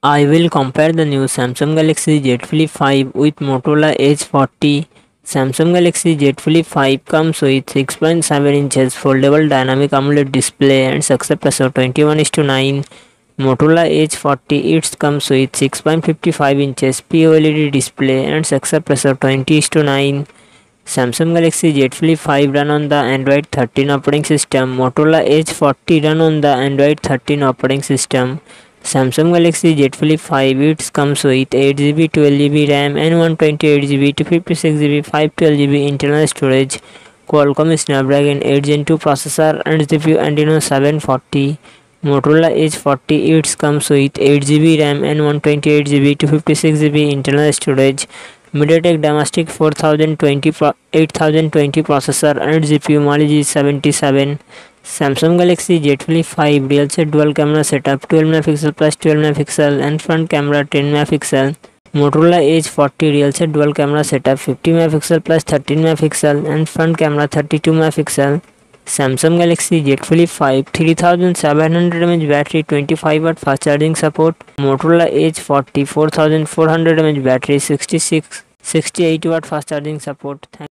I will compare the new Samsung Galaxy Z Flip 5 with Motorola Edge 40. Samsung Galaxy Z Flip 5 comes with 6.7 inches foldable dynamic AMOLED display and success ratio 21 to 9. Motorola Edge 40 it comes with 6.55 inches POLED display and success ratio 20 is to 9. Samsung Galaxy Z Flip 5 run on the Android 13 operating system. Motorola Edge 40 run on the Android 13 operating system. Samsung Galaxy Z Flip 5 it comes with 8GB, 12GB RAM and 128GB, 256GB, 512GB internal storage. Qualcomm Snapdragon 8 Gen 2 processor and CPU Adreno 740. Motorola Edge 40 it comes with 8GB RAM and 128GB, 256GB internal storage. MediaTek Domestic 4020 8020 processor and GPU मान लीजिए 77 Samsung Galaxy Z Flip 5 DL से dual camera setup 12 megapixel plus 12 megapixel and front camera 10 megapixel Motorola Edge 40 DL से dual camera setup 50 megapixel plus 13 megapixel and front camera 32 megapixel Samsung Galaxy Z Flip 5 3700 mAh battery 25 watt fast charging support Motorola Edge 40 4400 mAh battery 66 68 watt fast charging support. Thank